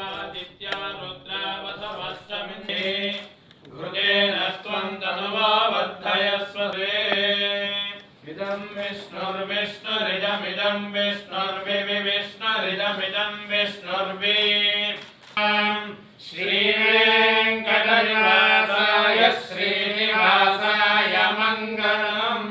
स्वादित्या रुद्रावसवस्समिन्धे घृतेन त्वं तनुवावर्धयस्व इदं विष्णुर्विष्णुरिदमिदं विष्णुर्विविष्णुरिदमिदं विष्णुर्वि। श्रीवेङ्कटनिवासाय श्रीनिवासाय मङ्गलम्।